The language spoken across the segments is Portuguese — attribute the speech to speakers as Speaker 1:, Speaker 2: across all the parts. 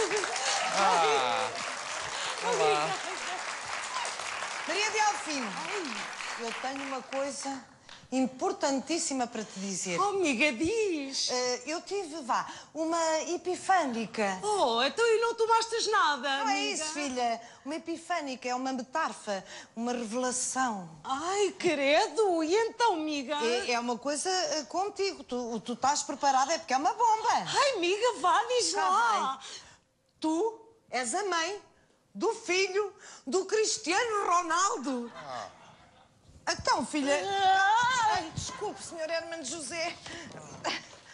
Speaker 1: Ah, olá.
Speaker 2: Maria Delfino, eu tenho uma coisa importantíssima para te dizer.
Speaker 3: Oh, amiga, diz.
Speaker 2: Eh, eu tive, vá, uma epifânica.
Speaker 3: Oh, então e não tomastes nada,
Speaker 2: Não
Speaker 3: amiga?
Speaker 2: é isso, filha. Uma epifânica é uma metarfa, uma revelação.
Speaker 3: Ai, credo. E então, amiga?
Speaker 2: É, é uma coisa eh, contigo. Tu, tu estás preparada, é porque é uma bomba.
Speaker 3: Ai, amiga, vá, diz
Speaker 2: Cá
Speaker 3: lá.
Speaker 2: Tu és a mãe do filho do Cristiano Ronaldo. Então, filha. Ai, desculpe, senhor Hermano José.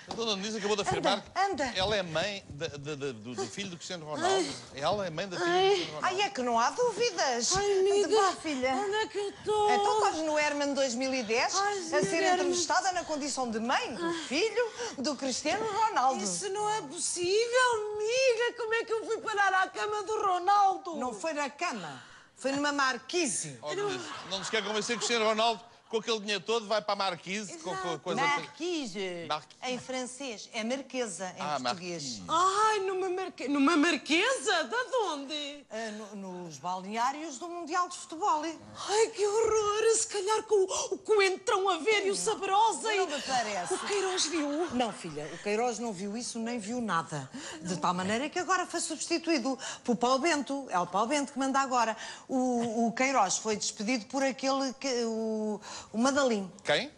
Speaker 1: A dona Denise acabou de afirmar
Speaker 2: Anda, anda.
Speaker 1: que ela é mãe de- de- de- do, do filho do Cristiano Ronaldo. Ela é mãe da filha do Cristiano Ronaldo.
Speaker 2: Ai, é que não há dúvidas.
Speaker 3: Ai, amiga.
Speaker 2: Vá, filha.
Speaker 3: Onde é que eu estou?
Speaker 2: Então estás no Herman 2010
Speaker 3: Ai,
Speaker 2: a ser
Speaker 3: Herman.
Speaker 2: entrevistada na condição de mãe do filho do Cristiano Ronaldo.
Speaker 3: Isso não é possível, amiga. À cama do Ronaldo?
Speaker 2: Não foi na cama, foi numa marquise.
Speaker 1: Oh, não nos quer convencer que o Cristiano Ronaldo, com aquele dinheiro todo, vai para a Marquise, com, com a coisa...
Speaker 2: Marquise.
Speaker 1: Marquise.
Speaker 2: Em francês. É marquesa em
Speaker 1: Ah,
Speaker 2: português.
Speaker 1: Marquise.
Speaker 3: Ai, numa, marque... numa marquesa? De onde?
Speaker 2: Ah, no- nos balneários do Mundial de Futebol.
Speaker 3: Ai, que horror! Se calhar com o, coentrão a ver e o saborosa e...
Speaker 2: Não me parece.
Speaker 3: O Queiroz viu.
Speaker 2: Não, filha, o Queiroz não viu isso nem viu nada. De tal maneira que agora foi substituído por Paulo Bento. É o Paulo Bento que manda agora. O, o Queiroz foi despedido por aquele, que, o, o Madalim.
Speaker 1: Quem?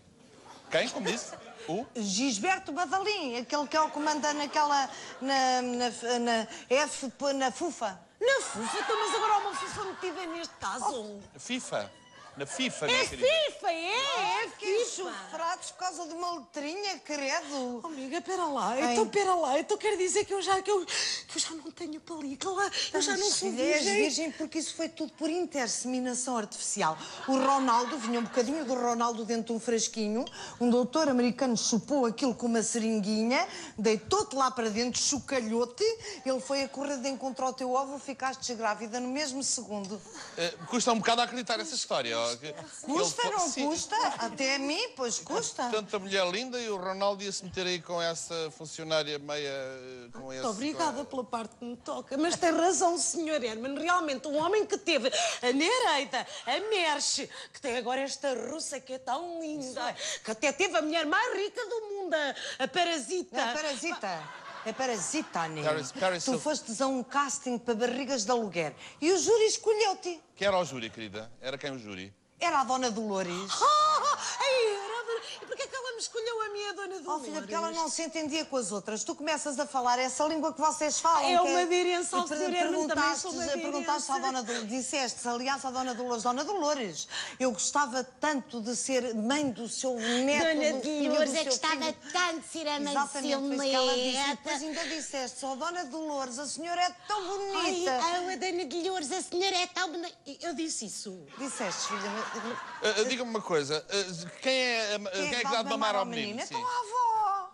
Speaker 1: Quem? Como disse? O?
Speaker 2: Gisberto Madalim, aquele que é o manda naquela. na. na, na F, na FUFA.
Speaker 3: Na fufa, então, mas agora há uma fufa metida neste caso.
Speaker 1: FIFA. Na FIFA,
Speaker 3: é
Speaker 1: minha querida.
Speaker 3: FIFA, é, é
Speaker 2: Que
Speaker 3: FIFA.
Speaker 2: chufrados por causa de uma letrinha, credo.
Speaker 3: Oh, amiga, pera lá,
Speaker 2: Ai.
Speaker 3: então pera lá, então quer dizer que eu já, que eu, que eu já não película, eu já não sou
Speaker 2: és
Speaker 3: virgem.
Speaker 2: virgem porque isso foi tudo por interseminação artificial. O Ronaldo, vinha um bocadinho do Ronaldo dentro de um frasquinho, um doutor americano chupou aquilo com uma seringuinha, deitou-te lá para dentro, chocalhou-te, ele foi a correr de encontro ao teu óvulo, ficaste grávida no mesmo segundo.
Speaker 1: Eh, custa um bocado a acreditar essa história. ele
Speaker 2: Custa,
Speaker 1: foi-
Speaker 2: não
Speaker 1: Sim,
Speaker 2: custa? Até a mim, pois custa.
Speaker 1: Tanta mulher linda e o Ronaldo ia se meter aí com essa funcionária meia. eh, Com esse,
Speaker 3: Muito obrigada pela parte que me toca, mas tem razão, Sr. Herman. Realmente, um homem que teve a Nereida, a Merche, que tem agora esta russa que é tão linda, que até teve a mulher mais rica do mundo, a, a Parasita.
Speaker 2: Não é parasita. É parasita, Nê.
Speaker 1: Paris- Paris
Speaker 2: Tu fostes a um casting para barrigas de aluguer e o júri escolheu-te.
Speaker 1: Quem era o júri, querida? Era quem o júri?
Speaker 2: Era a dona Dolores.
Speaker 3: Ah, me escolheu a minha dona
Speaker 2: Oh,
Speaker 3: Dolores?
Speaker 2: filha, porque ela não se entendia com as outras. Tu começas a falar essa língua que vocês falam.
Speaker 3: É
Speaker 2: que
Speaker 3: uma dirença,
Speaker 2: E
Speaker 3: ao Sr. Herman também sou uma
Speaker 2: perguntaste- Perguntaste à dona Dolores, disseste, aliás, à dona Dolores, dona Dolores, eu gostava tanto de ser mãe do seu neto,
Speaker 4: Dona
Speaker 2: do filho
Speaker 4: Dolores,
Speaker 2: do
Speaker 4: é que
Speaker 2: filho.
Speaker 4: tanto de ser a mãe do
Speaker 2: Exatamente,
Speaker 4: seu
Speaker 2: foi isso que ela disse. E
Speaker 4: neto.
Speaker 2: depois ainda disseste, só dona Dolores, a senhora é tão
Speaker 4: Ai,
Speaker 2: bonita.
Speaker 4: a Dona Dolores, a senhora é tão bonita.
Speaker 3: Eu disse isso.
Speaker 2: Disseste, filha, mas-
Speaker 1: eh, Diga-me uma coisa. eh, quem é, a- quem é que dá de mamar ao menino?
Speaker 2: Então
Speaker 1: Sim.
Speaker 2: a avó.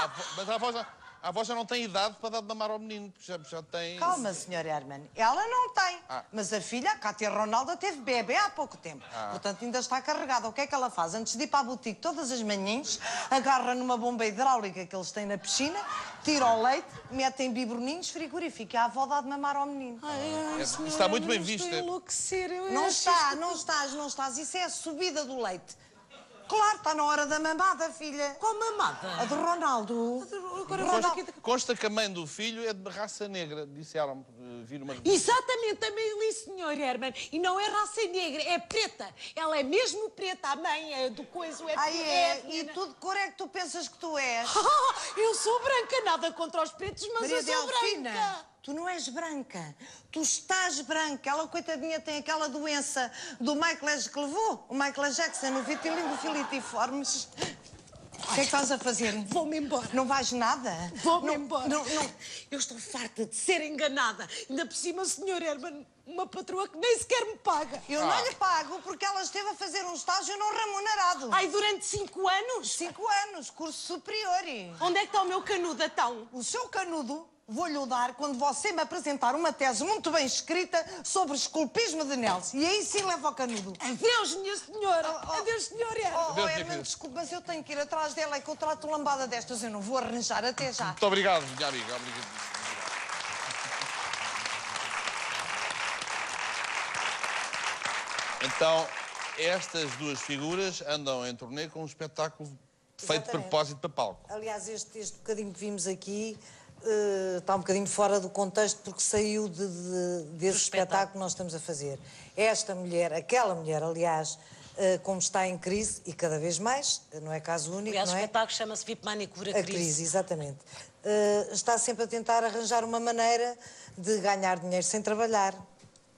Speaker 1: A avó- Mas a avó, já, a avó já não tem idade para dar de mamar ao menino, porque já, já tem.
Speaker 2: Calma, senhor Herman. Ela não tem.
Speaker 1: Ah.
Speaker 2: Mas a filha, a Cátia Ronaldo, teve bebê há pouco tempo.
Speaker 1: Ah.
Speaker 2: Portanto, ainda está carregada. O que é que ela faz? Antes de ir para a boutique todas as manhãs, agarra numa bomba hidráulica que eles têm na piscina, tira o leite, mete em biberninhos, frigorífico. E a avó dá de mamar ao menino.
Speaker 3: Ai, ai,
Speaker 1: É-
Speaker 3: senhora,
Speaker 1: está muito bem
Speaker 3: estou
Speaker 1: visto.
Speaker 3: a enlouquecer. Eu
Speaker 2: Não está,
Speaker 3: isto-
Speaker 2: não estás, não estás. Isso é a subida do leite. Claro, está na hora da mamada, filha.
Speaker 3: Qual mamada?
Speaker 2: A de Ronaldo.
Speaker 3: Agora
Speaker 2: Ronaldo.
Speaker 3: vou aqui...
Speaker 1: Consta que a mãe do filho é de raça negra, disseram. eh, Vi numa.
Speaker 3: Exatamente, também li, Sr. Herman. E não é raça negra, é preta. Ela é mesmo preta, a mãe é do coiso, é
Speaker 2: Ai, é.
Speaker 3: é
Speaker 2: E tu de cor é que tu pensas que tu és?
Speaker 3: Eu sou branca, nada contra os pretos, mas
Speaker 2: Maria
Speaker 3: eu sou
Speaker 2: Delfina,
Speaker 3: branca.
Speaker 2: Tu não és branca. Tu estás branca. Ela, coitadinha, tem aquela doença do Michael que levou. O Michael Jackson, o vitiligo filitiformes. O que é que estás a fazer?
Speaker 3: Vou-me embora.
Speaker 2: Não vais nada?
Speaker 3: Vou-me embora.
Speaker 2: Não, não.
Speaker 3: Eu estou farta de ser enganada. Ainda por cima, Sr. Herman, uma patroa que nem sequer me paga.
Speaker 2: Eu não lhe pago porque ela esteve a fazer um estágio não remunerado.
Speaker 3: Ai, durante cinco anos?
Speaker 2: Cinco anos, curso superior.
Speaker 3: Onde é que está o meu canudo, então?
Speaker 2: O seu canudo vou-lhe dar quando você me apresentar uma tese muito bem escrita sobre o esculpismo de Nelson. E aí sim leva ao canudo.
Speaker 3: Adeus, minha senhora.
Speaker 2: Oh, oh,
Speaker 3: Adeus, senhora.
Speaker 2: Oh, oh Herman, desculpe, mas eu tenho que ir atrás dela e que eu trato lambada destas. Eu não vou arranjar até já.
Speaker 1: Muito obrigado, minha amiga. Obrigado. Então, estas duas figuras andam em turnê com um espetáculo feito
Speaker 2: Exatamente.
Speaker 1: de propósito para palco.
Speaker 2: Aliás, este, este bocadinho que vimos aqui eh, está um bocadinho fora do contexto porque saiu de, de- desse espetáculo que nós estamos a fazer. Esta mulher, aquela mulher, aliás, eh, como está em crise, e cada vez mais, não é caso único,
Speaker 3: Aliás, o
Speaker 2: não é?
Speaker 3: espetáculo chama-se VIP Manicure
Speaker 2: A crise, exatamente. Eh, está sempre a tentar arranjar uma maneira de ganhar dinheiro sem trabalhar,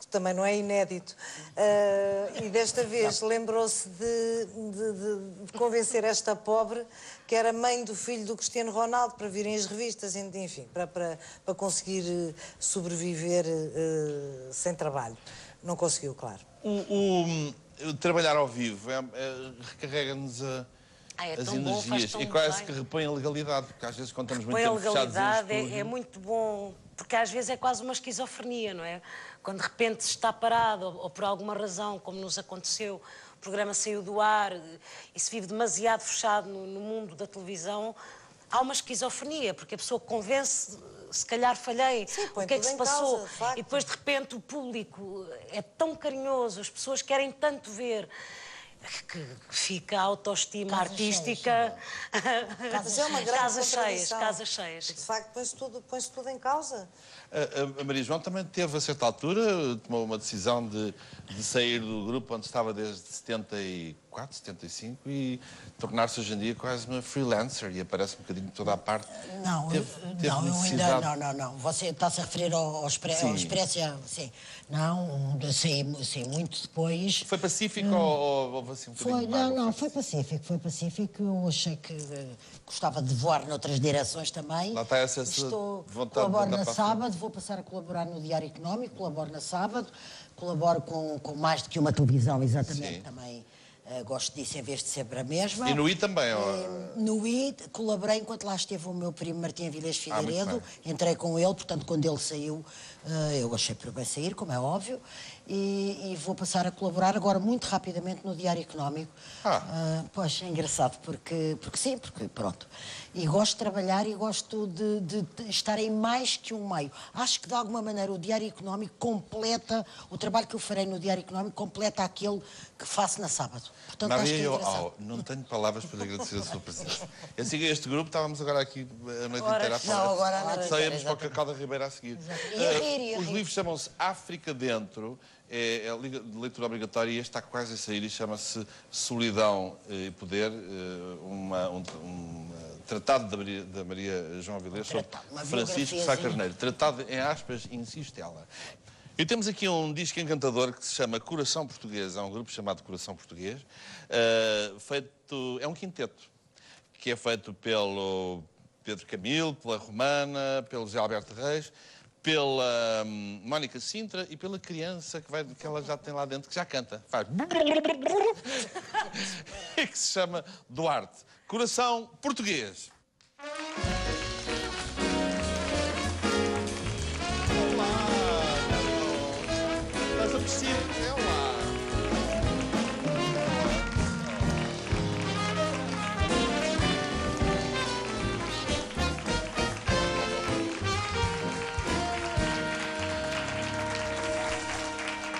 Speaker 2: também não é inédito. Eh, e desta vez lembrou-se de, de- de- de convencer esta pobre, que era mãe do filho do Cristiano Ronaldo, para virem as revistas, enfim, para, para, para conseguir eh, sobreviver eh, sem trabalho. Não conseguiu, claro.
Speaker 1: O, o- o trabalhar ao vivo é- é- recarrega-nos a-
Speaker 3: Ah, é
Speaker 1: as
Speaker 3: bom,
Speaker 1: energias
Speaker 3: tão
Speaker 1: e quase
Speaker 3: bem.
Speaker 1: que repõe a legalidade, porque às vezes quando estamos muito
Speaker 3: a
Speaker 1: tempo fechados em
Speaker 3: legalidade, é, é muito bom, porque às vezes é quase uma esquizofrenia, não é? Quando de repente se está parado, ou, ou por alguma razão, como nos aconteceu, o programa saiu do ar eh, e se vive demasiado fechado no, no mundo da televisão, há uma esquizofrenia, porque a pessoa convence, se calhar falhei,
Speaker 2: Sim,
Speaker 3: o que é que se passou,
Speaker 2: causa, de
Speaker 3: e depois de repente o público é tão carinhoso, as pessoas querem tanto ver. Que fica a autoestima
Speaker 4: Casas
Speaker 3: artística.
Speaker 2: Mas é uma grande
Speaker 3: casas cheias, casas cheias.
Speaker 2: De facto, põe-se tudo, põe tudo em causa.
Speaker 1: A, a- a Maria João também teve, a certa altura, tomou uma decisão de, de sair do grupo onde estava desde 74, 75 e tornar-se hoje em dia quase uma freelancer e aparece um bocadinho toda a parte.
Speaker 4: Não,
Speaker 1: Teve- teve
Speaker 4: não, eu ainda.
Speaker 1: necessidade-
Speaker 4: Não, não, não. Você está-se a referir ao, ao, expre,
Speaker 1: Sim.
Speaker 4: ao? Sim. Não, sei, sei muito depois.
Speaker 1: Foi pacífico ou, ou houve assim um
Speaker 4: Foi, não, não, foi pacífico, foi pacífico. Eu achei que eh, gostava de voar noutras direções também.
Speaker 1: Lá está essa
Speaker 4: Estou,
Speaker 1: vontade de
Speaker 4: colaboro na sábado, vou passar a colaborar no Diário Económico, colaboro na sábado, colaboro com, com mais do que uma televisão, exatamente,
Speaker 1: Sim.
Speaker 4: também. Eh, gosto disso em vez de sempre a mesma.
Speaker 1: E no I também, ó.
Speaker 4: Eh, No I, colaborei enquanto lá esteve o meu primo Martim Avilés
Speaker 1: Ah,
Speaker 4: Figueiredo. Entrei com ele, portanto, quando ele saiu, eh, eu achei por bem sair, como é óbvio, e, e vou passar a colaborar agora muito rapidamente no Diário Económico.
Speaker 1: Ah.
Speaker 4: Ah, pois, é engraçado, porque, porque sim, porque pronto. E gosto de trabalhar e gosto de, de- de estar em mais que um meio. Acho que, de alguma maneira, o Diário Económico completa, o trabalho que eu farei no Diário Económico completa aquele que faço na sábado. Portanto, acho que
Speaker 1: Maria,
Speaker 4: é
Speaker 1: eu
Speaker 4: engraçado.
Speaker 1: oh, não tenho palavras para lhe agradecer a sua presença. Eu sigo este grupo, estávamos agora aqui a noite
Speaker 3: Horas.
Speaker 1: inteira a falar.
Speaker 4: Não, agora a noite inteira,
Speaker 1: para o Cacau da Ribeira a seguir.
Speaker 4: E a
Speaker 1: Eh,
Speaker 4: rir, e a
Speaker 1: Os livros chamam-se África Dentro, é, é li- de leitura obrigatória está quase a sair e chama-se Solidão e Poder, eh, uma- um, um, tratado da Maria, da Maria João Avilés sobre Francisco Sá. Carneiro. Tratado, em aspas, insiste ela. E temos aqui um disco encantador que se chama Coração Português, há um grupo chamado Coração Português, eh, feito, é um quinteto, que é feito pelo Pedro Camilo, pela Romana, pelo José Alberto Reis, pela hum, Mónica Sintra e pela criança que, vai, que ela já tem lá dentro, que já canta, faz... e que se chama Duarte. Coração Português.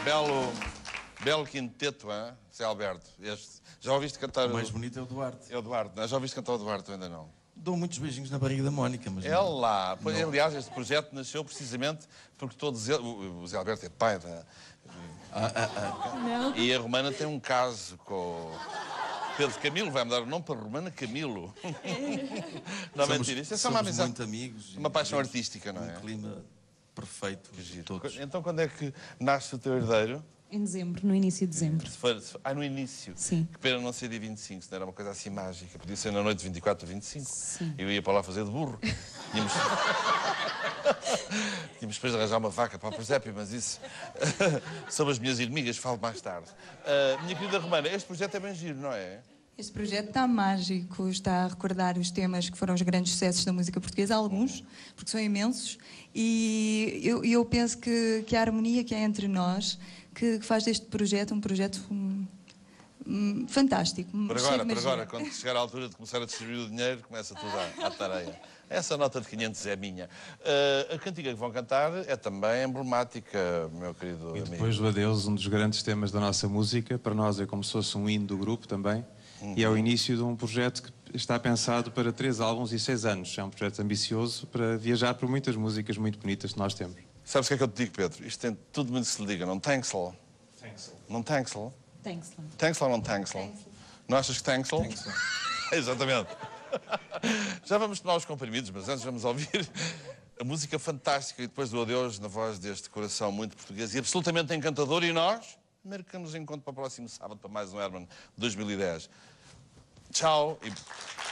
Speaker 1: Belo, belo quinteto, hein, Zé Alberto? Este. Já ouviste cantar
Speaker 5: O mais bonito é o Duarte.
Speaker 1: É o Duarte, não é? Já ouviste cantar o Duarte ainda não?
Speaker 5: Dou muitos beijinhos na barriga da Mónica, mas.
Speaker 1: É
Speaker 5: não.
Speaker 1: lá. Pois, Aliás, este projeto nasceu precisamente porque todos eles. O Zé Alberto é pai da. E a Romana tem um caso com. o Pedro Camilo vai-me dar o nome para Romana Camilo. Não,
Speaker 5: Somos-
Speaker 1: mentira. Isso é só uma amizade.
Speaker 5: muito amigos.
Speaker 1: Uma paixão artística, não é?
Speaker 5: Um clima perfeito de todos.
Speaker 1: Então, quando é que nasce o teu herdeiro?
Speaker 6: Em dezembro, no início de dezembro.
Speaker 1: Se for, se for- ah, no início.
Speaker 6: Sim.
Speaker 1: Que pena não ser dia 25, senão era uma coisa assim mágica. Podia ser na noite de 24 ou 25.
Speaker 6: Sim.
Speaker 1: Eu ia para lá fazer de burro. Tínhamos, Tínhamos depois de arranjar uma vaca para o presépio, mas isso. Sobre as minhas inimigas, falo mais tarde. Ah, minha querida Romana, este projeto é bem giro, não é?
Speaker 6: Este projeto está mágico, está a recordar os temas que foram os grandes sucessos da música portuguesa, alguns, porque são imensos, e eu, eu penso que, que a harmonia que há entre nós, que faz deste projeto um projeto hum, hum, fantástico.
Speaker 1: Por
Speaker 6: cheio
Speaker 1: agora, por agora, quando chegar à altura de começar a distribuir o dinheiro, começa tudo à, à tareia. Essa nota de 500 é minha. Eh, a cantiga que vão cantar é também emblemática, meu querido
Speaker 7: E
Speaker 1: amigo.
Speaker 7: depois do Adeus, um dos grandes temas da nossa música, para nós é como se fosse um hino do grupo também. E é o início de um projeto que está pensado para três álbuns e seis anos. É um projeto ambicioso para viajar por muitas músicas muito bonitas que nós temos.
Speaker 1: Sabes o que é que eu te digo, Pedro? Isto tem tudo muito que se lhe diga. Não Tanksel? Não Tanksel?
Speaker 3: Thanks, Lan.
Speaker 1: Tanksel ou não Tanksel? Não achas que Tanksel? Exatamente. Já vamos tomar os comprimidos, mas antes vamos ouvir a música fantástica e depois do adeus na voz deste coração muito português e absolutamente encantador. E nós marcamos encontro para o próximo sábado para mais um Herman 2010. Tchau e